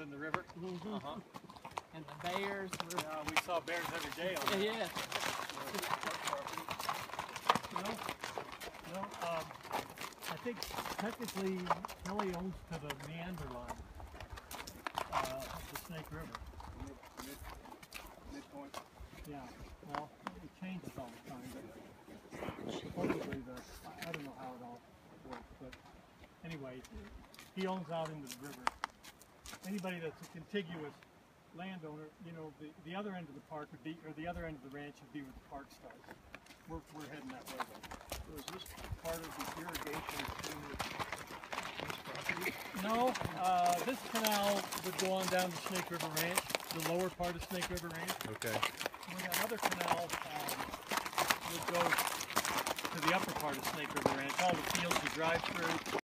out in the river. Mhm. Uh-huh. And the bears were. Yeah, we saw bears every day on that. Yeah. You know, you know, um, I think technically Kelly owns to the meander line uh, of the Snake River. Mid, mid, midpoint. Yeah, well, it changes all the time, but supposedly the, I don't know how it all works, but anyway, he owns out into the river. Anybody that's a contiguous landowner, you know, the, the other end of the park would be, or the other end of the ranch would be where the park starts. We're, we're heading that way though. So is this part of the irrigation to this property? No, uh, this canal would go on down to Snake River Ranch, the lower part of Snake River Ranch. Okay. Where that other canal um, would go to the upper part of Snake River Ranch, all the fields you drive through,